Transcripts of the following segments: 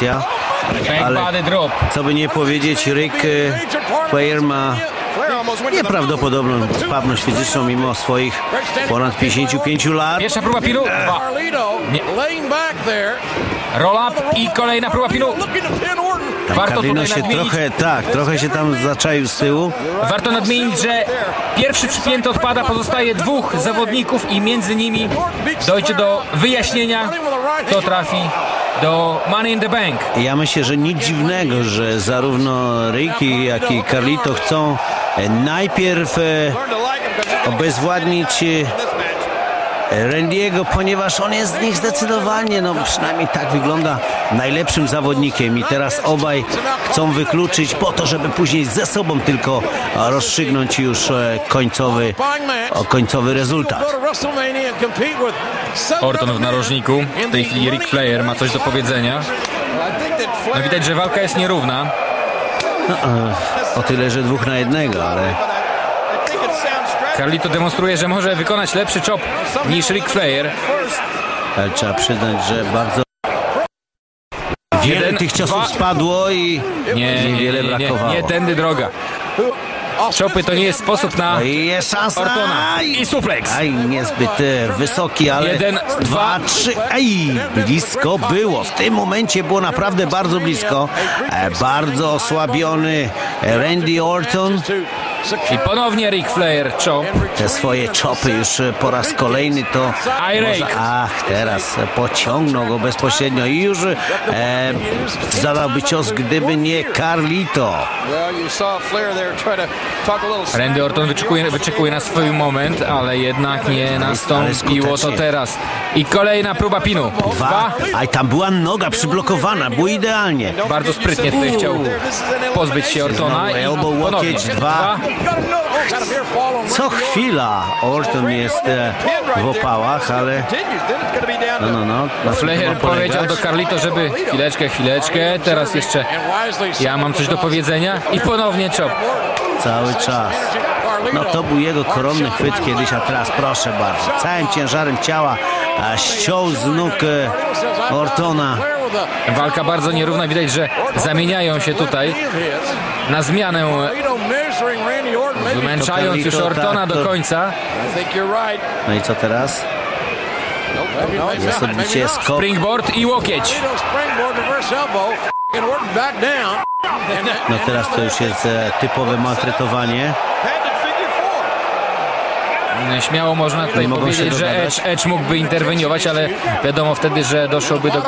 sytuacja. Back Ale-. Co by nie powiedzieć, Rick e, Flair ma nieprawdopodobną sprawność fizyczną mimo swoich ponad 55 lat. Pierwsza próba. Dwa. Nie. laying back there. Roll up i kolejna próba pinu. Orton. Warto Carlino tutaj się nadmienić, trochę, tak, trochę się tam zaczaił z tyłu. warto nadmienić, że pierwszy przypięty odpada, pozostaje dwóch zawodników i między nimi dojdzie do wyjaśnienia, kto trafi do Money in the Bank. Ja myślę, że nic dziwnego, że zarówno Ricky, jak i Carlito chcą e, najpierw e, obezwładnić e, Randiego, ponieważ on jest z nich zdecydowanie, no przynajmniej tak wygląda, najlepszym zawodnikiem i teraz obaj chcą wykluczyć po to, żeby później ze sobą tylko e, rozstrzygnąć już e, końcowy, końcowy rezultat. Orton w narożniku. W tej chwili Ric Flair ma coś do powiedzenia. No widać, że walka jest nierówna. O tyle, że dwóch na jednego, ale Carlito demonstruje, że może wykonać lepszy chop niż Ric Flair. ale trzeba przyznać, że bardzo wiele Jeden, tych ciosów dwa. spadło i Nie, nie, niewiele nie, nie, brakowało. nie tędy droga. Chopy to nie jest sposób na No i jest szansa. Ortona. I suplex. Aj, niezbyt e, wysoki, ale Jeden, dwa, trzy. Aj, blisko było. W tym momencie było naprawdę bardzo blisko. E, bardzo osłabiony Randy Orton. I ponownie Ric Flair chop. Te swoje czopy już e, po raz kolejny to może, ach, teraz e, pociągnął go bezpośrednio i już e, zadałby cios, gdyby nie Carlito. A Randy Orton wyczekuje, wyczekuje na swój moment, ale jednak nie nastąpiło to teraz. I kolejna próba pinu. Dwa. Aj, tam była noga przyblokowana, było idealnie. Bardzo sprytnie tutaj chciał pozbyć się Ortona. I Elbow, łokieć, dwa. Co chwila Orton jest e, w opałach, ale no, no, no. tym Flair powiedział do Carlito, żeby chwileczkę, chwileczkę, teraz jeszcze ja mam coś do powiedzenia i ponownie chop. Cały czas. No to był jego koronny chwyt kiedyś, a teraz proszę bardzo. Całym ciężarem ciała a ściął z nóg e, Ortona. Walka bardzo nierówna, widać, że zamieniają się tutaj na zmianę, wymęczając już Ortona do końca. No i co teraz? Jest odbicie skok. Springboard i łokieć. No teraz to już jest e, typowe maltretowanie. Śmiało można tutaj mogą powiedzieć, że. Edge, Edge mógłby interweniować, ale wiadomo wtedy, że doszłoby do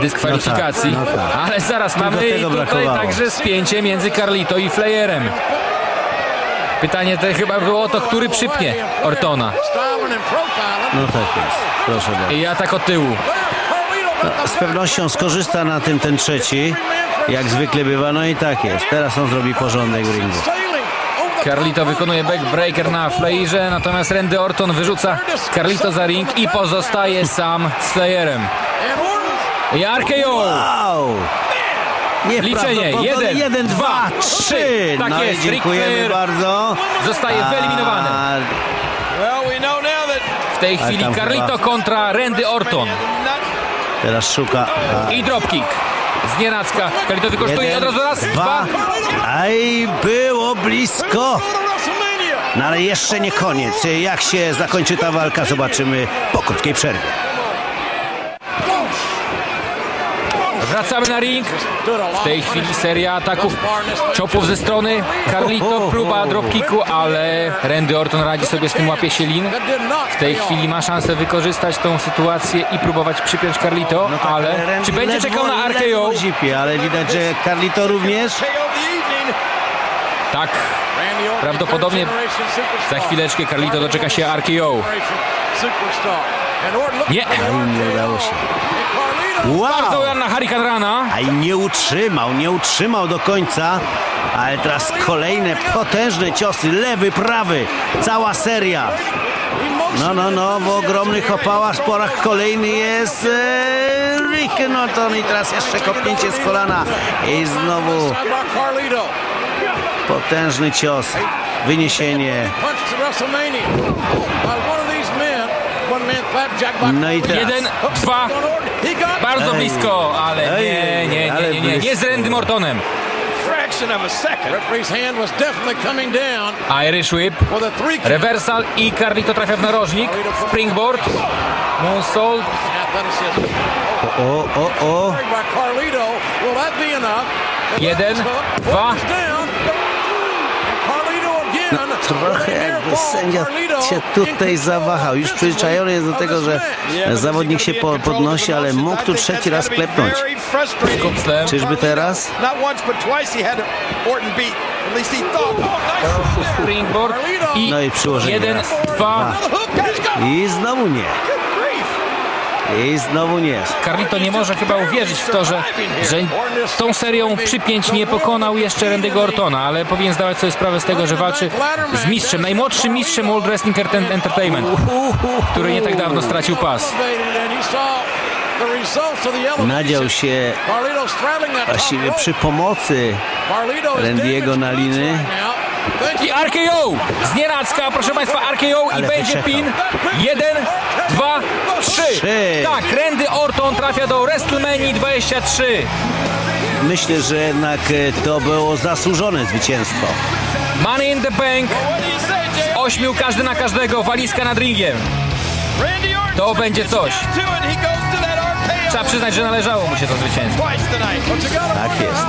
dyskwalifikacji. No tak, no tak. Ale zaraz Tylko mamy i tutaj brakowało. także spięcie między Carlito i Flayerem. Pytanie to chyba było to, który przypnie Ortona. No tak jest. Proszę bardzo. I atak od tyłu. Z pewnością skorzysta na tym ten trzeci. Jak zwykle bywa, no i tak jest. Teraz on zrobi porządek w ringu. Carlito wykonuje backbreaker na Flayerze, natomiast Randy Orton wyrzuca Carlito za ring i pozostaje sam z Flayerem. I RKO! Wow! Liczenie. Jeden, jeden, dwa, trzy. Tak no jest, dziękujemy bardzo. Zostaje wyeliminowany. W tej chwili Carlito kontra Randy Orton. teraz szuka. I dropkick. Z nienacka. Carlito wykorzystuje od razu raz, dwa. Aj, było blisko. No ale jeszcze nie koniec. Jak się zakończy ta walka, zobaczymy po krótkiej przerwie. Wracamy na ring. W tej chwili seria ataków, ciopów ze strony Carlito, próba dropkicku, ale Randy Orton radzi sobie z tym, łapie się lin. W tej chwili ma szansę wykorzystać tą sytuację i próbować przypiąć Carlito, No tak, ale czy będzie ledwo- czekał na RKO? zipie, ale widać, że Carlito również. Tak, Prawdopodobnie za chwileczkę Carlito doczeka się RKO. Nie, nie udało się. Wow! bardzo ładna Hurricane Rana. Aj, nie utrzymał, nie utrzymał do końca. Ale teraz kolejne potężne ciosy. Lewy, prawy. Cała seria. No, no, no, w ogromnych opałach, sporach kolejny jest e, Rick Norton i teraz jeszcze kopnięcie z kolana i znowu potężny cios, wyniesienie. No i teraz. Jeden, dwa, bardzo Ej. blisko, ale Ej. nie, nie, nie, nie z Randy Mortonem. Irish Whip, reversal i Carlito trafia w narożnik. Springboard, moonsault. O, o, o. Jeden, dwa. Again. Trochę jakby sędzia się tutaj zawahał. Już przyzwyczajony jest do tego, że zawodnik się po- podnosi, ale mógł tu trzeci raz klepnąć. Czyżby teraz? No i przyłożenie jeden, dwa. I znowu nie. I znowu nie. Carlito nie może chyba uwierzyć w to, że, że tą serią przypięć nie pokonał jeszcze Randy'ego Ortona, ale powinien zdawać sobie sprawę z tego, że walczy z mistrzem, najmłodszym mistrzem World Wrestling Enter- Entertainment, który nie tak dawno stracił pas. Nadział się właściwie przy pomocy Randy'ego na liny. I RKO! Z nienacka, proszę Państwa, RKO i Ale będzie wyczekał. pin. Jeden, dwa, trzy. Trzy. Tak, Randy Orton trafia do WrestleMania 23. Myślę, że jednak e, to było zasłużone zwycięstwo. Money in the Bank. Jay? Ośmiu każdy na każdego, walizka nad ringiem. To będzie coś. Trzeba przyznać, że należało mu się to zwycięstwo. Tak jest.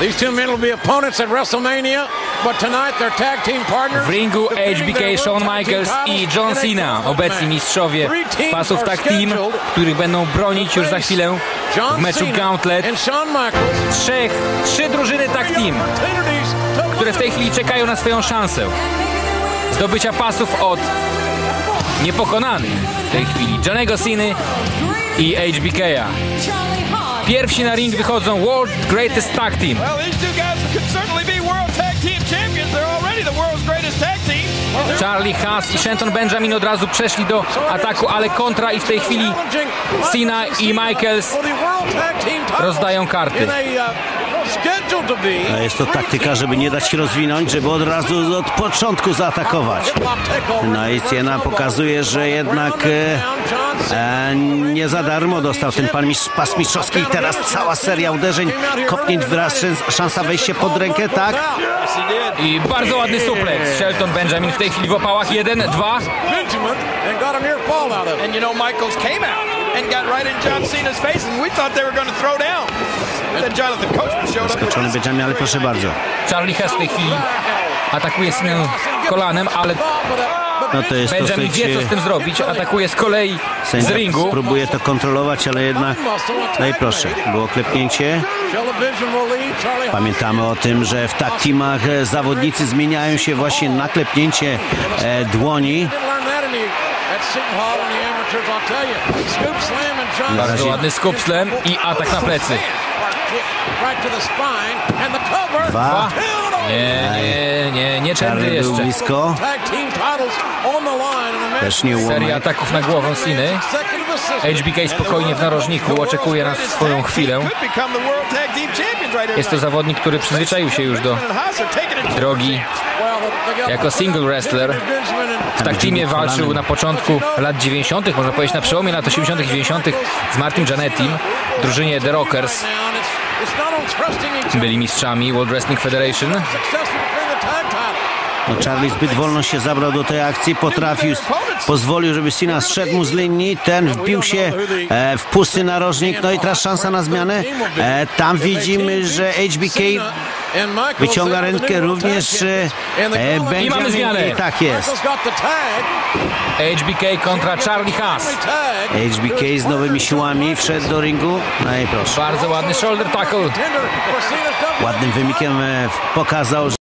These two men will be opponents at WrestleMania, but tonight they're tag team partners. W ringu HBK, Shawn Michaels i John Cena, obecni mistrzowie pasów tag team, których będą bronić już za chwilę w meczu Gauntlet. Trzech, trzy drużyny tag team, które w tej chwili czekają na swoją szansę zdobycia pasów od niepokonanych w tej chwili Johnego Ceny i HBK'a. Pierwsi na ring wychodzą World Greatest Tag Team. Charlie Haas i Shenton Benjamin od razu przeszli do ataku, ale kontra i w tej chwili Cena i Michaels rozdają karty. A, No jest to taktyka, żeby nie dać się rozwinąć, żeby od razu od początku zaatakować. No i Cena pokazuje, że jednak e, e, nie za darmo dostał ten pan mistrz, pas mistrzowski i teraz cała seria uderzeń, kopnięć wraz, szans- szansa wejść się pod rękę, tak? I bardzo ładny suplex. Shelton Benjamin w tej chwili w opałach. Jeden, dwa. Benjamin and got a near fall out of it. And you know, Michaels came out and got right in John Cena's face, and we thought they were going to throw down. Skoczony Benjamin, ale proszę bardzo. Charlie Haas w tej chwili atakuje Cenę kolanem, ale No to jest Benjamin dosyć... wie co z tym zrobić. Atakuje z kolei z Sędzia ringu. próbuje to kontrolować, ale jednak... No i proszę, było klepnięcie. Pamiętamy o tym, że w tag teamach e, zawodnicy zmieniają się właśnie na klepnięcie e, dłoni. Bardzo razie- ładny scoop slam i atak na plecy. Dwa. Nie, nie, nie, nie Charlie był jeszcze. blisko. A match Też nie Seria ułomek. ataków na głowę system. HBK spokojnie w narożniku, oczekuje na swoją chwilę. Jest to zawodnik, który przyzwyczaił się już do drogi. Jako single wrestler w tak teamie walczył na początku lat 90., można powiedzieć na przełomie lat 80. i 90. z Martin Janettim w drużynie The Rockers. Byli mistrzami World Wrestling Federation. No Charlie zbyt wolno się zabrał do tej akcji, potrafił, pozwolił, żeby Cena zszedł mu z linii, ten wbił się e, w pusty narożnik, no i teraz szansa na zmianę. E, tam widzimy, że HBK wyciąga rękę również e, Golden I mamy Benjamin zmianę. i tak jest. HBK kontra Charlie Haas. HBK z nowymi siłami wszedł do ringu, no i proszę. Bardzo ładny shoulder tackle. Ładnym wymikiem e, pokazał,